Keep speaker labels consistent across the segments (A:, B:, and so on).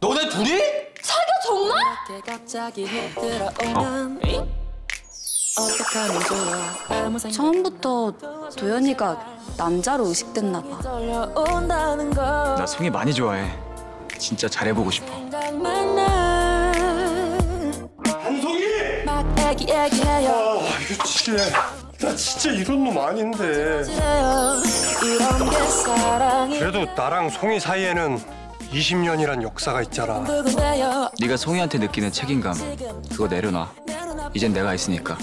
A: 너네 둘이?
B: 사겨 정말?
C: 처음부터 도현이가 남자로 의식됐나 봐.
D: 나 송이 많이 좋아해. 진짜 잘해보고 싶어.
A: 한송이!
E: 아 이거 진짜 나 진짜 이런 놈 아닌데 그래도 나랑 송이 사이에는 20년이란 역사가 있잖아
D: 네가 송이한테 느끼는 책임감 그거 내려놔. 이젠 내가 있으니까.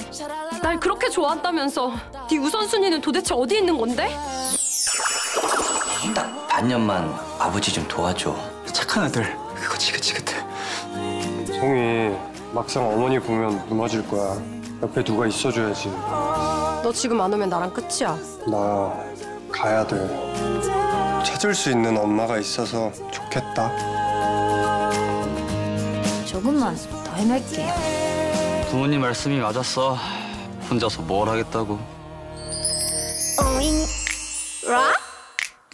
B: 날 그렇게 좋아한다면서 네 우선순위는 도대체 어디 있는 건데?
A: 딱 반년만 아버지 좀 도와줘.
D: 착한 아들. 그거 지긋지긋해.
E: 송이 막상 어머니 보면 무너질 거야 옆에 누가 있어줘야지
B: 너 지금 안 오면 나랑 끝이야.
E: 나 가야 돼 찾을 수 있는 엄마가 있어서 좋겠다
C: 조금만 더 해낼게요.
F: 부모님 말씀이 맞았어. 혼자서 뭘 하겠다고.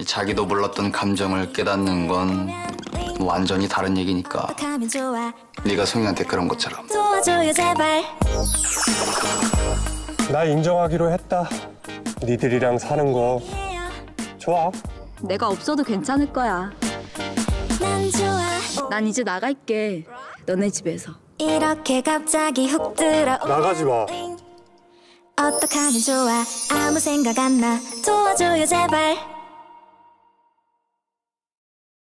F: 자기도 몰랐던 감정을 깨닫는 건 완전히 다른 얘기니까. 네가 송이한테 그런 것처럼.
G: 도와줘요 제발
E: 나 인정하기로 했다 니들이랑 사는 거 좋아
C: 내가 없어도 괜찮을 거야.
G: 난 좋아
C: 난 이제 나갈게. 너네 집에서.
G: 이렇게 갑자기 훅 들어
E: 나가지 마
G: 어떡하면 좋아 아무 생각 안 나 도와줘요 제발